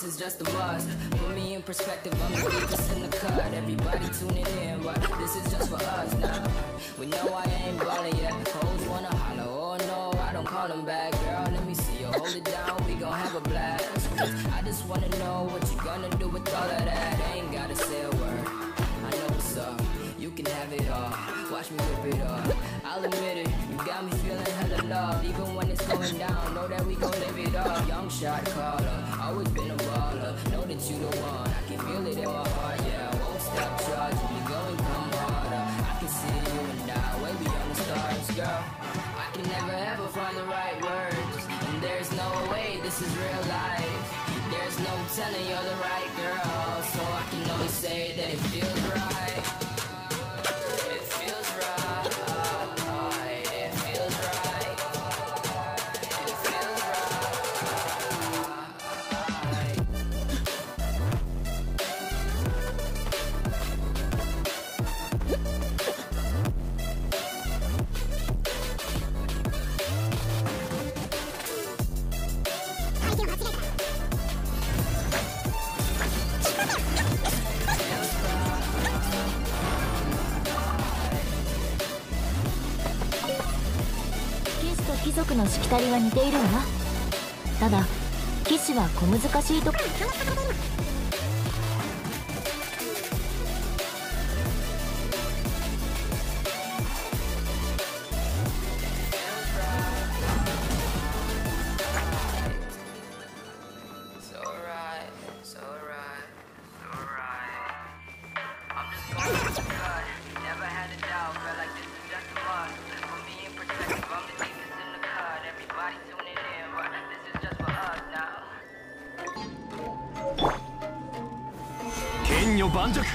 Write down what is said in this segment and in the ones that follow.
This is just a must. Put me in perspective, I'm the deepest in the cut. Everybody tuning in, but this is just for us now. We know I ain't ballin' yet. Hoes wanna holler, oh no, I don't call them back. Girl, let me see you hold it down, we gon' have a blast. I just wanna know what you gonna do with all of that. Ain't gotta say a word. I know what's up. You can have it all. Watch me whip it up. I'll admit it. You got me feeling hella loved. Even when it's going down, know that we gon' live it up. Young shot caller. This is real life. There's no telling you're the right girl. So I can only say that it feels right. 騎士と貴族のしきたりは似ているわ。ただ騎士は小難しいと。こ i'm dreaming.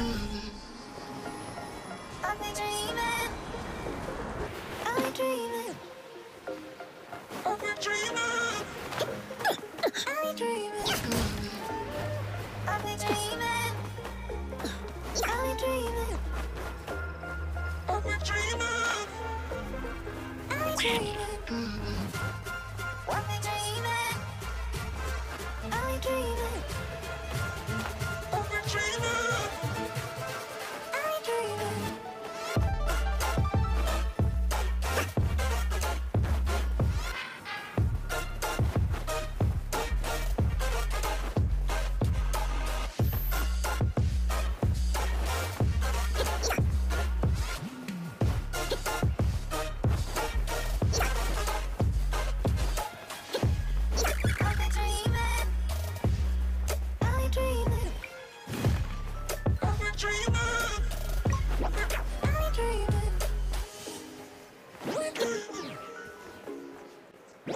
I'm dreaming. I'm dreaming.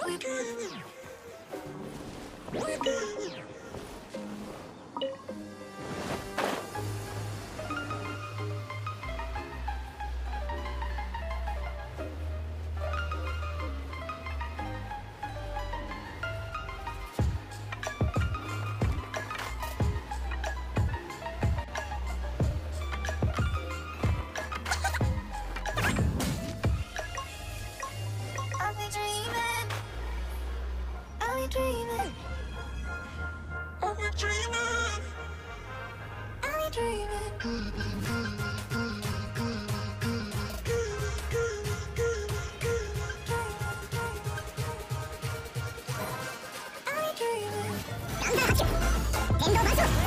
What? 天道魔女